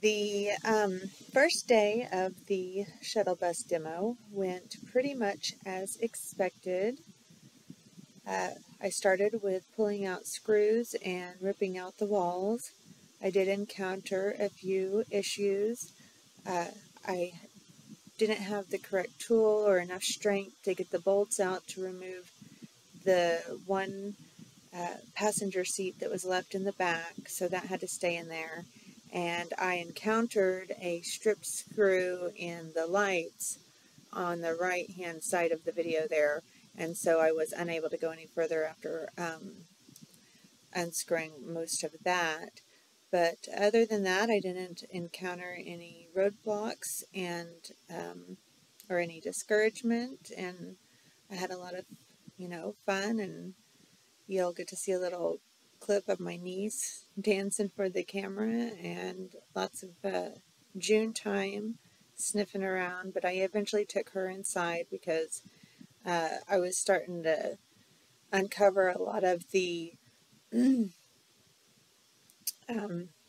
The um, first day of the shuttle bus demo went pretty much as expected. Uh, I started with pulling out screws and ripping out the walls. I did encounter a few issues. Uh, I didn't have the correct tool or enough strength to get the bolts out to remove the one uh, passenger seat that was left in the back, so that had to stay in there. And I encountered a stripped screw in the lights on the right hand side of the video there, and so I was unable to go any further after um, unscrewing most of that. But other than that, I didn't encounter any roadblocks and um, or any discouragement, and I had a lot of you know fun, and you'll get to see a little clip of my niece dancing for the camera, and lots of uh, June time sniffing around. But I eventually took her inside because uh, I was starting to uncover a lot of the um,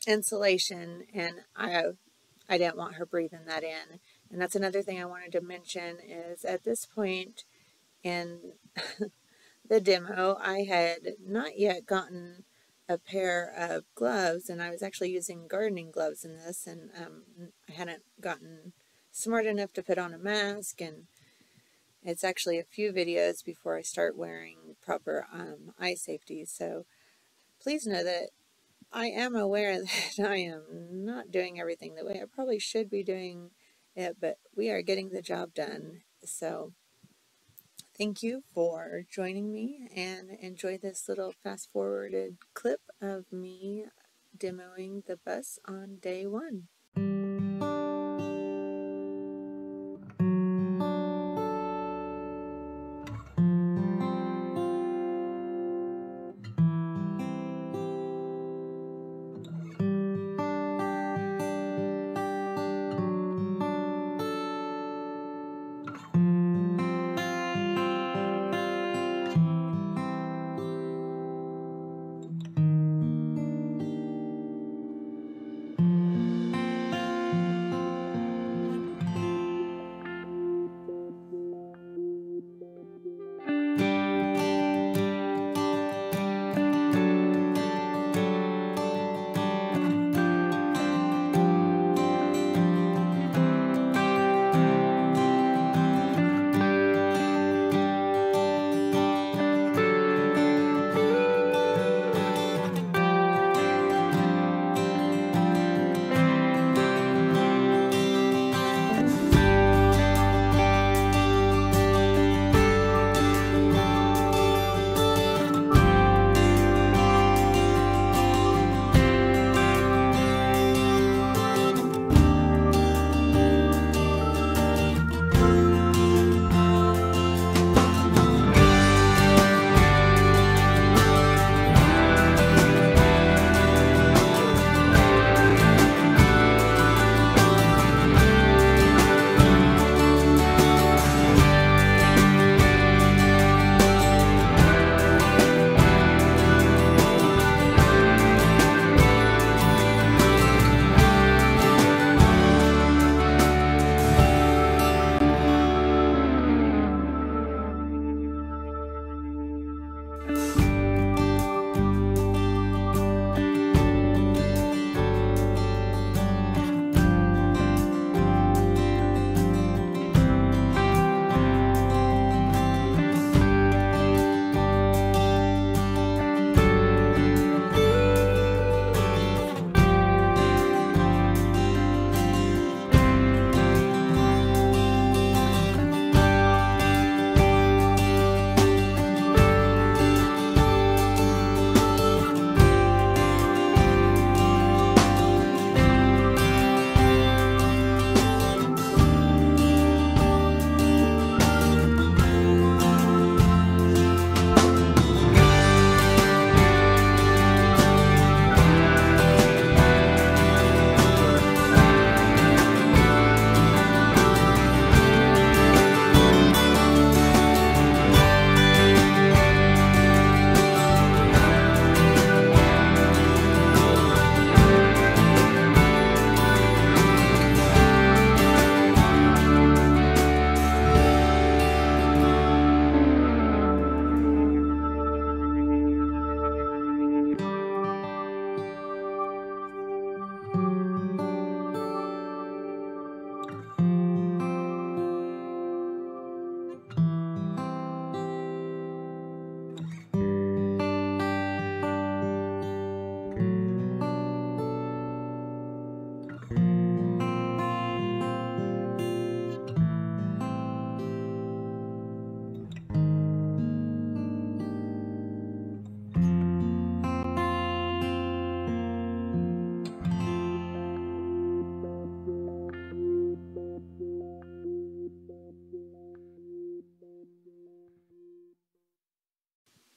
insulation, and I I didn't want her breathing that in. And that's another thing I wanted to mention is at this point in the demo, I had not yet gotten a pair of gloves, and I was actually using gardening gloves in this, and um, I hadn't gotten smart enough to put on a mask, and it's actually a few videos before I start wearing proper um, eye safety. So please know that I am aware that I am not doing everything the way I probably should be doing it, but we are getting the job done. So thank you for joining me and enjoy this little fast forwarded clip of me demoing the bus on day one. Bye.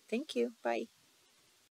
Thank you. Bye.